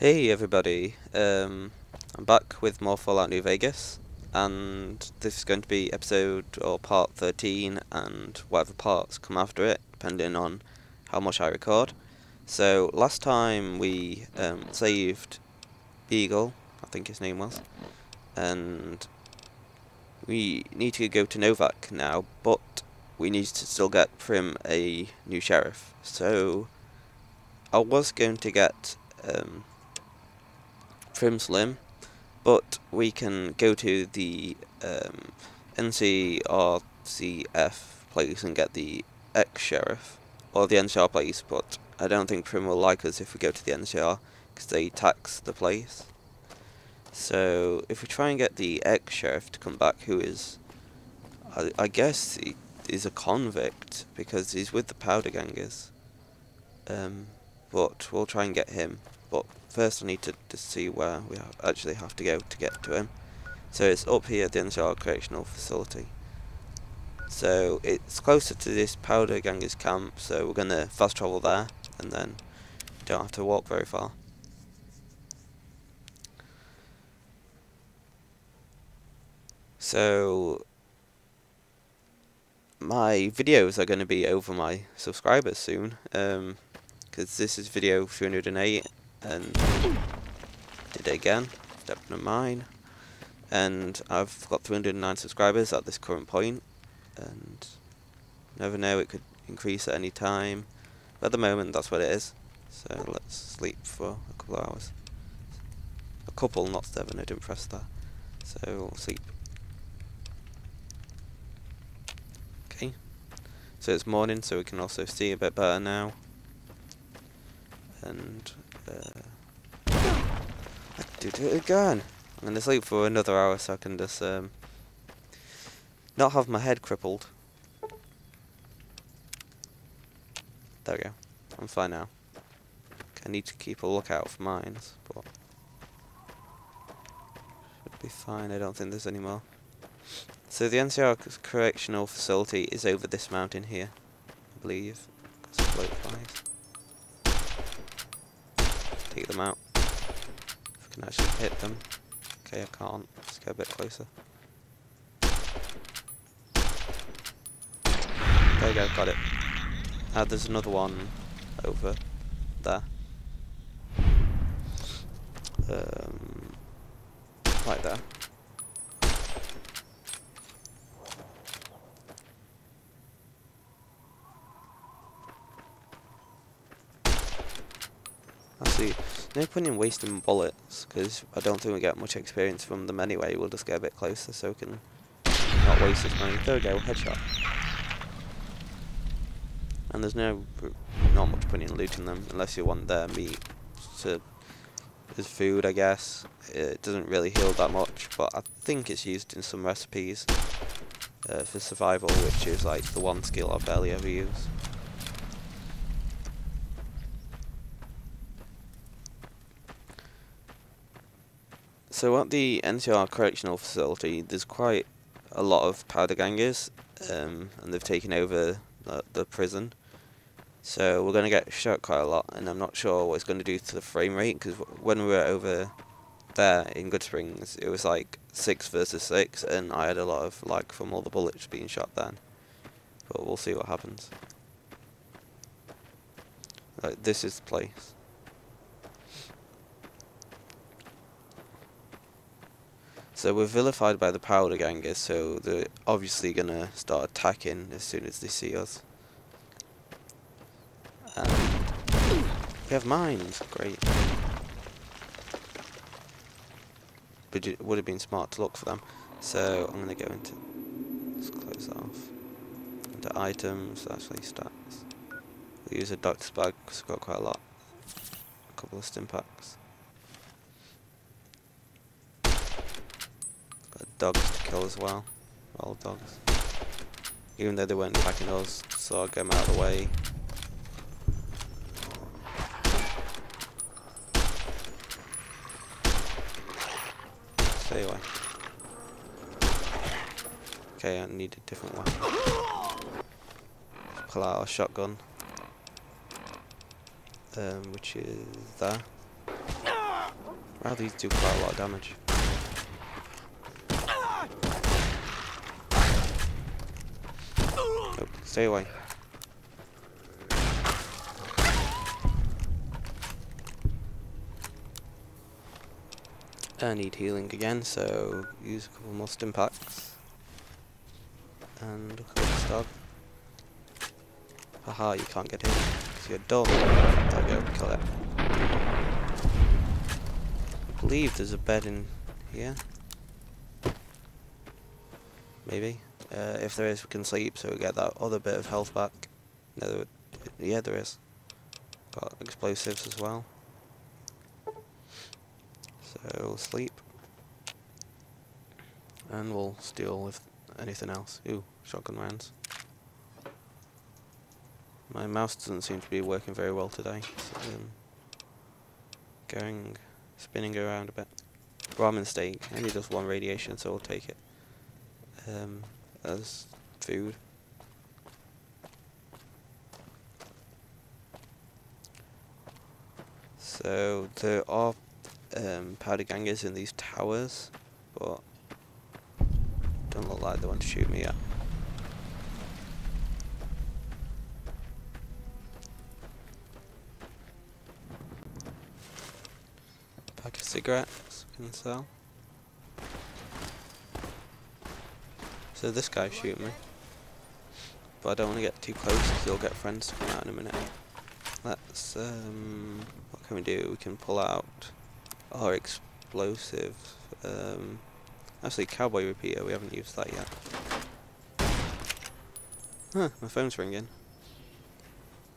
Hey everybody, um, I'm back with more Fallout New Vegas, and this is going to be episode or part 13, and whatever parts come after it, depending on how much I record. So last time we um, saved Beagle, I think his name was, and we need to go to Novac now, but we need to still get Primm a new sheriff. So I was going to get um, Primm Slim, but we can go to the um, NCRCF place and get the ex-sheriff, or the NCR place, but I don't think Primm will like us if we go to the NCR, because they tax the place. So, if we try and get the ex-sheriff to come back, who is, I, I guess he is a convict, because he's with the Powder Gangers. Um, but we'll try and get him. But first I need to, to see where we actually have to go to get to him. So it's up here at the NCR Correctional Facility. So it's closer to this Powder Gangers camp, so we're going to fast travel there, and then don't have to walk very far. So my videos are going to be over my subscribers soon, because um, this is video 308 and did it again, step 9 and I've got 309 subscribers at this current point. And never know it could increase at any time. But at the moment that's what it is. So let's sleep for a couple of hours. A couple not seven. I didn't press that. So we'll sleep. Okay. So it's morning so we can also see a bit better now. And uh, I did it again. I'm to sleep for another hour so I can just um, not have my head crippled. There we go. I'm fine now. I need to keep a lookout for mines, but should be fine. I don't think there's any more. So the NCR correctional facility is over this mountain here, I believe. Take them out. If I can actually hit them. Okay, I can't. Let's get a bit closer. There you go, got it. Uh, there's another one over there. Um, right there. I see. No point in wasting bullets, because I don't think we get much experience from them anyway. We'll just get a bit closer so we can not waste as many. There we go, headshot. And there's no, not much point in looting them, unless you want their meat to, as food, I guess. It doesn't really heal that much, but I think it's used in some recipes uh, for survival, which is like the one skill I barely ever use. So at the NCR Correctional Facility, there's quite a lot of powder gangers, um, and they've taken over the, the prison. So we're going to get shot quite a lot, and I'm not sure what it's going to do to the frame rate, because when we were over there in Goodsprings, it was like 6 versus 6, and I had a lot of lag from all the bullets being shot then. But we'll see what happens. Like, this is the place. So we're vilified by the powder gangers, so they're obviously gonna start attacking as soon as they see us. And we have mines, great. But it would have been smart to look for them. So I'm gonna go into let's close that off. Into items, actually stats. We'll use a doctor's bag because we've got quite a lot. A couple of stim packs. Dogs to kill as well. All dogs. Even though they weren't attacking us, so I'll get them out of the way. Stay away. Okay, I need a different one. Pull out a shotgun. Um, which is there. Wow, these do quite a lot of damage. Stay away. I need healing again, so use a couple more stim packs. And look at this dog. Haha, you can't get in because you're dumb. There we go, kill it. I believe there's a bed in here. Maybe. Uh, if there is, we can sleep, so we get that other bit of health back. No, there, yeah, there is. Got explosives as well. So we'll sleep. And we'll steal if anything else. Ooh, shotgun rounds. My mouse doesn't seem to be working very well today. So, um, going, spinning around a bit. Brahmin steak, only does one radiation, so we'll take it. Um, as food. So there are um, powder gangers in these towers, but don't look like they want to shoot me yet. Pack of cigarettes can sell. So this guy's shooting me. But I don't want to get too close because he'll get friends to come out in a minute. Let's, um, what can we do? We can pull out our explosive. Um, actually, cowboy repeater, we haven't used that yet. Huh, my phone's ringing.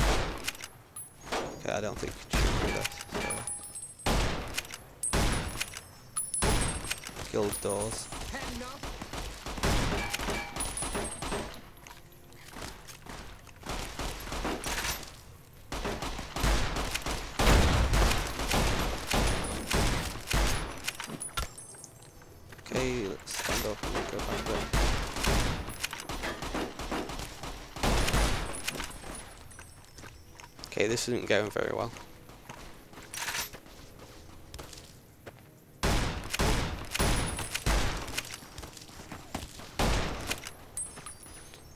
Okay, I don't think we can shoot through this. So. The doors. Okay, let's stand up and go back there. Okay, this isn't going very well.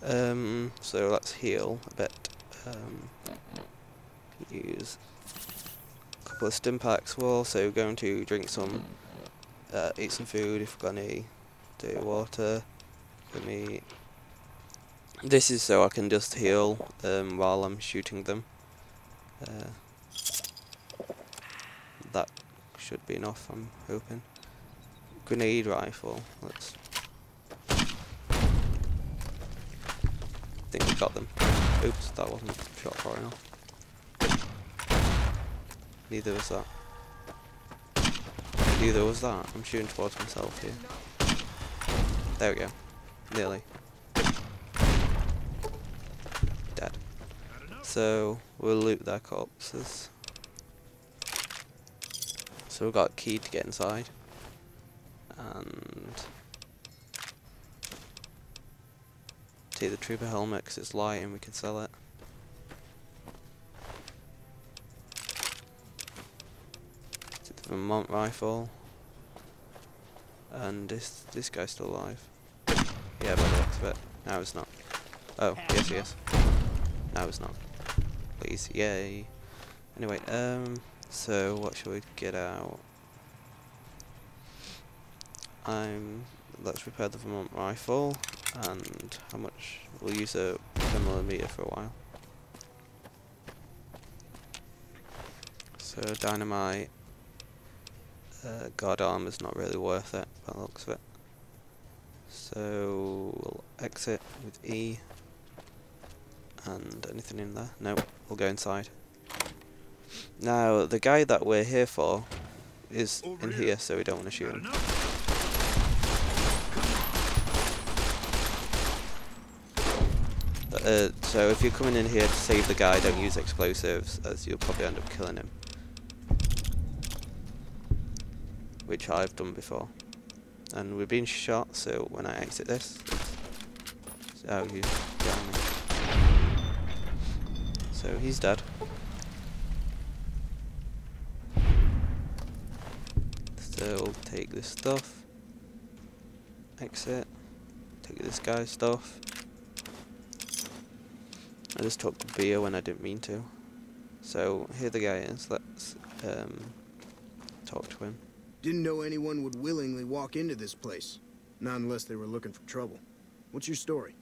Um, so let's heal a bit. Um, use a couple of stim packs. We're also going to drink some uh, eat some food if we've got any Do water. Give me. This is so I can just heal um, while I'm shooting them. Uh, that should be enough, I'm hoping. Grenade rifle. Let's. think we got them. Oops, that wasn't shot far enough. Neither was that. Neither was that. I'm shooting towards myself here. There we go. Nearly. Dead. So, we'll loot their corpses. So we've got a key to get inside. And... Take the trooper helmet because it's light and we can sell it. Take the Varmint rifle. And this this guy's still alive. Yeah, by the looks of it. No, it's not. Oh, yes, yes. No, it's not. Please, yay. Anyway, um, so what should we get out? I'm. Let's repair the Varmint rifle, and how much? We'll use a 10mm for a while. So dynamite uh, guard arm is not really worth it by the looks of it. So we'll exit with E. And anything in there? No, we'll go inside. Now, the guy that we're here for is Over in here. here, so we don't want to shoot him. Uh, so if you're coming in here to save the guy, don't use explosives, as you'll probably end up killing him. which I've done before. And we've been shot, so when I exit this, so you. So he's dead. So we'll take this stuff. Exit. Take this guy's stuff. I just took beer when I didn't mean to. So here the guy is. Let's um, talk to him. Didn't know anyone would willingly walk into this place. Not unless they were looking for trouble. What's your story?